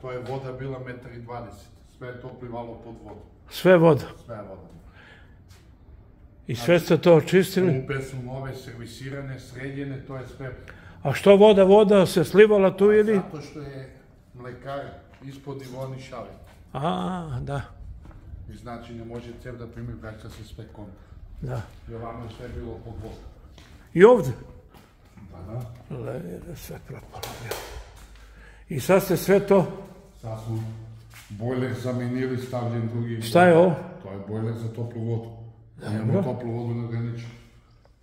To je voda bila metar i 20. Sve je to plivalo pod vodu. Sve voda. Sve voda. I sve ste to očistili. Pumpe su nove, servisirane, sredjene, to je sve. A što voda, voda se slivala tu ili? Zato što je mlekar ispod nivo šale. A, da, I znači ne može cev da primi, vraća se sve kontra. da. I ovamo je sve bilo pod vodu. I ovde? Pa da. Levire, sve propalo. I sad ste sve to, Sad smo bojler zamenili, stavljen drugi. šta je ovo? To je bojler za toplu vodu. Imamo toplu vodu na graniču.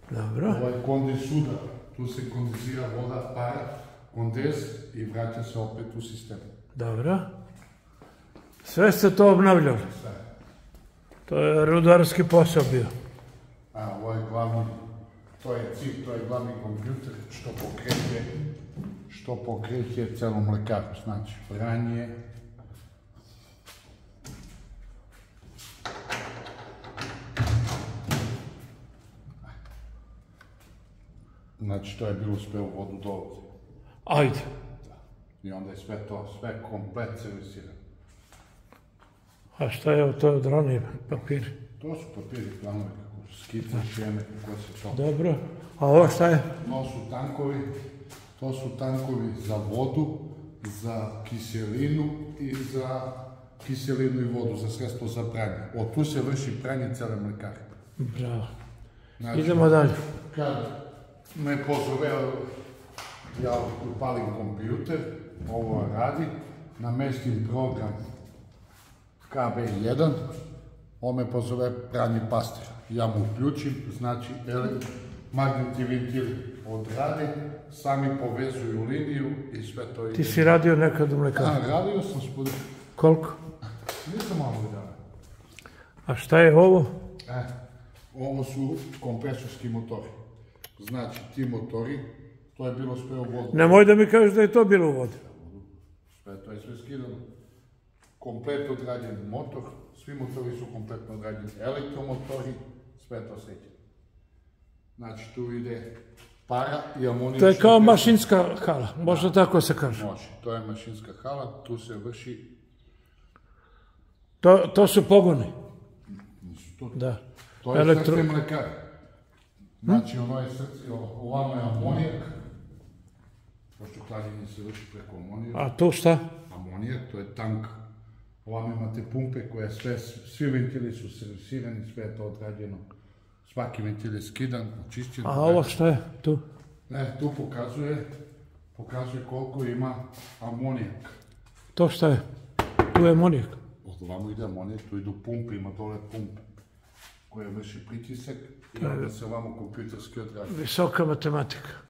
Dobro. Ovo je kondens sudar. Tu se kondenzira voda, para, kondens i vraća se opet u sistem. Dobro. Sve ste to obnavljali. Sve. To je rudarski posao bio. A ovo je glavni, to je cilj, to je glavni kompjuter što pokreće, što pokreće celo mlekaru. Znači, pranje, Znači, to je bilo sve u vodu do ovde. Ajde. I onda je sve to, sve komplet servisirano. A šta je to od ranije papiri? To su papiri, su skice, šeme, kako se to. Dobro. A ovo šta je? To su tankovi, to su tankovi za vodu, za kiselinu i za kiselinu i vodu, za sredstvo za pranje. Od tu se vrši pranje cele mlekare. Bravo. Znači, Idemo dalje. Kad me pozove, ja upalim kompjuter, ovo radi, namestim program KB1, on me pozove pranje pastira. Ja mu uključim, znači magnetni ventil odrade, sami povezuju liniju i sve to ide. Ti si radio nekad u mlekaru. A, radio sam spod... Koliko? Nisam malo dana. A šta je ovo? E, ovo su kompresorski motori. Znači, ti motori, to je bilo sve u vodu. Nemoj da mi kažeš da je to bilo u vodi. Sve, to je sve skidano. Komplet odrađen motor, svi motori su kompletno odrađeni. Elektromotori, sve to sređeno. Znači, tu ide para i amonični... To je kao pepel. mašinska hala, možda tako se kaže. Može, to je mašinska hala, tu se vrši... To, to su pogoni. to- Da. To je Elektro- srce mlekara. Znači, ono je srce, ovamo je amonijak, pošto klanjenje se vrši preko amonijaka. A tu šta? Amonijak, to je tank. Ovamo imate pumpe koje sve, svi ventili su servisirani, sve je to odrađeno. Svaki ventil je skidan, očišćen. A ovo šta je tu? E, tu pokazuje, pokazuje koliko ima amonijak. To šta je? Tu je amonijak. Od ovamo ide amonijak, tu idu pumpe, ima dole pumpe koje vrši pritisak i onda se ovamo kompjuterski odrađuje. Visoka matematika.